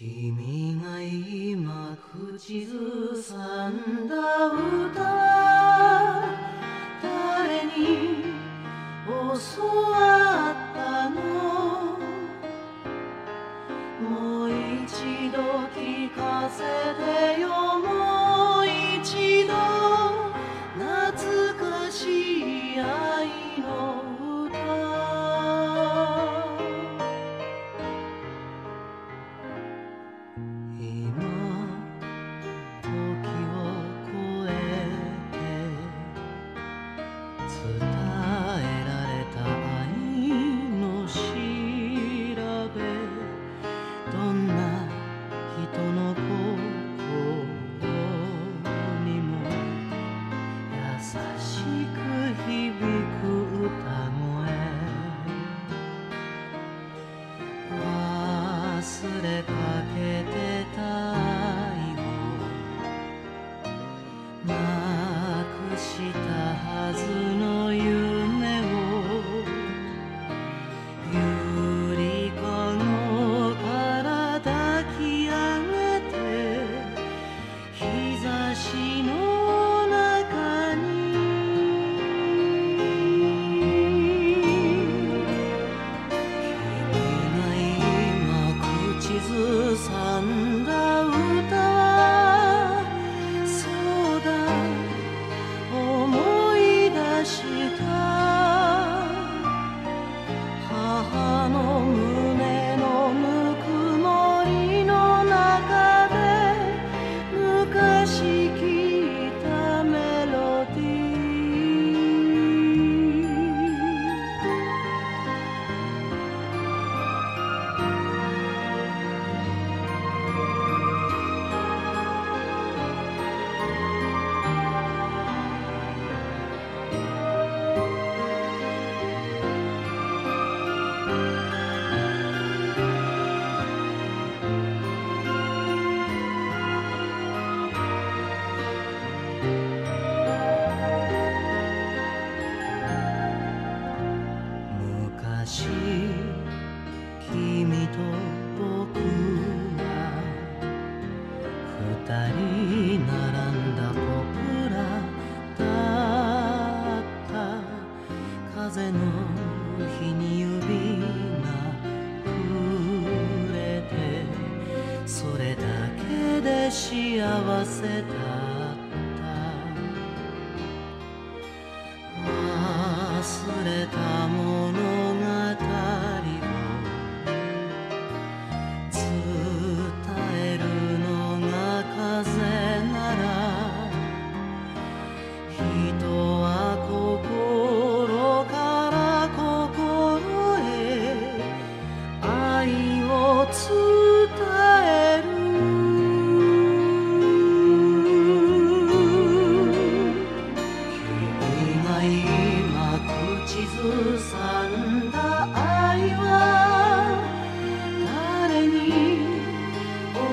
君が今口ずさんだ歌誰に教わったの？もう一度聞かせてよ。もう一度懐かしい愛の今昔君と僕は二人並んだポプラだった風の日に指が触れてそれだけで幸せだ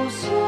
closer.